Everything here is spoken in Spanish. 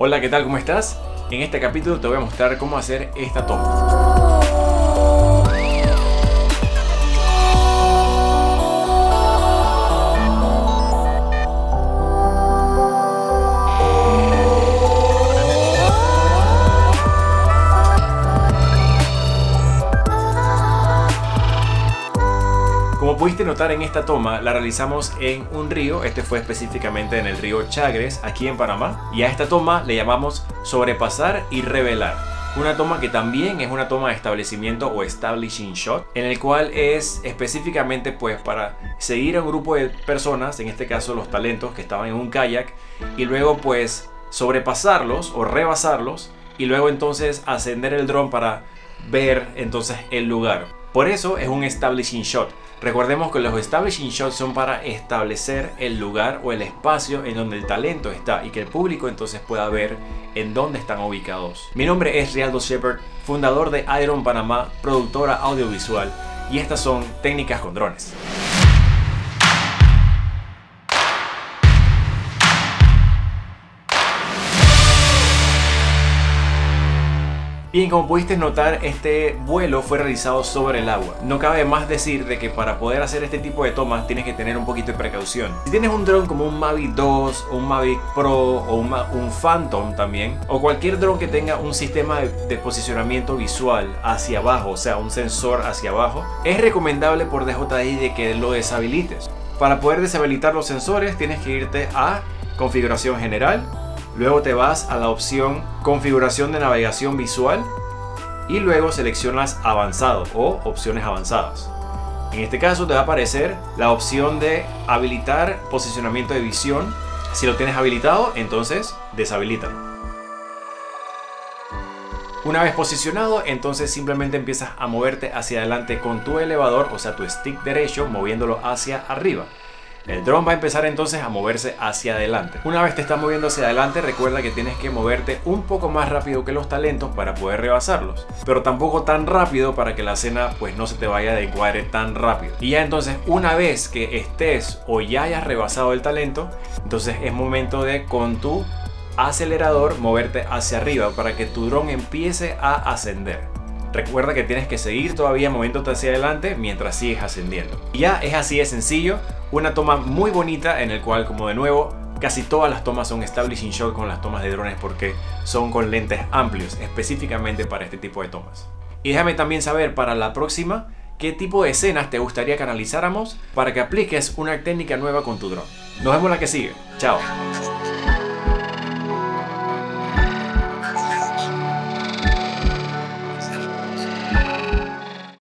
Hola, ¿qué tal? ¿Cómo estás? En este capítulo te voy a mostrar cómo hacer esta toma. Pudiste notar en esta toma, la realizamos en un río, este fue específicamente en el río Chagres, aquí en Panamá, y a esta toma le llamamos sobrepasar y revelar. Una toma que también es una toma de establecimiento o establishing shot, en el cual es específicamente pues para seguir a un grupo de personas, en este caso los talentos que estaban en un kayak, y luego pues sobrepasarlos o rebasarlos, y luego entonces ascender el dron para ver entonces el lugar. Por eso es un establishing shot. Recordemos que los establishing shots son para establecer el lugar o el espacio en donde el talento está y que el público entonces pueda ver en dónde están ubicados. Mi nombre es Rialdo Shepard, fundador de Iron Panamá, productora audiovisual y estas son técnicas con drones. Bien, como pudiste notar, este vuelo fue realizado sobre el agua. No cabe más decir de que para poder hacer este tipo de tomas tienes que tener un poquito de precaución. Si tienes un dron como un Mavic 2, un Mavic Pro o un, Phantom también, o cualquier dron que tenga un sistema de, de posicionamiento visual hacia abajo, o sea, un sensor hacia abajo, es recomendable por DJI de que lo deshabilites. Para poder deshabilitar los sensores tienes que irte a configuración general Luego te vas a la opción configuración de navegación visual y luego seleccionas avanzado o opciones avanzadas. En este caso te va a aparecer la opción de habilitar posicionamiento de visión. Si lo tienes habilitado, entonces deshabilítalo. Una vez posicionado, entonces simplemente empiezas a moverte hacia adelante con tu elevador, o sea, tu stick derecho, moviéndolo hacia arriba. El dron va a empezar entonces a moverse hacia adelante. Una vez te está moviendo hacia adelante, recuerda que tienes que moverte un poco más rápido que los talentos para poder rebasarlos, pero tampoco tan rápido para que la escena pues no se te vaya de encuadre tan rápido. Y ya entonces, una vez que estés o ya hayas rebasado el talento, entonces es momento de con tu acelerador moverte hacia arriba para que tu dron empiece a ascender. Recuerda que tienes que seguir todavía moviéndote hacia adelante mientras sigues ascendiendo. Y ya es así de sencillo, una toma muy bonita en el cual, como de nuevo, casi todas las tomas son establishing shot con las tomas de drones porque son con lentes amplios, específicamente para este tipo de tomas. Y déjame también saber para la próxima qué tipo de escenas te gustaría que analizáramos para que apliques una técnica nueva con tu drone. Nos vemos la que sigue. Chao.